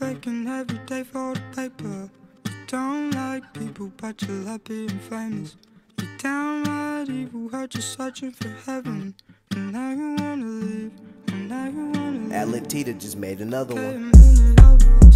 working every day for the paper. You don't like people, but you love being famous. You're downright evil, heard you searching for heaven. And now you wanna leave, and now you wanna leave. Atlantida just made another one. a minute over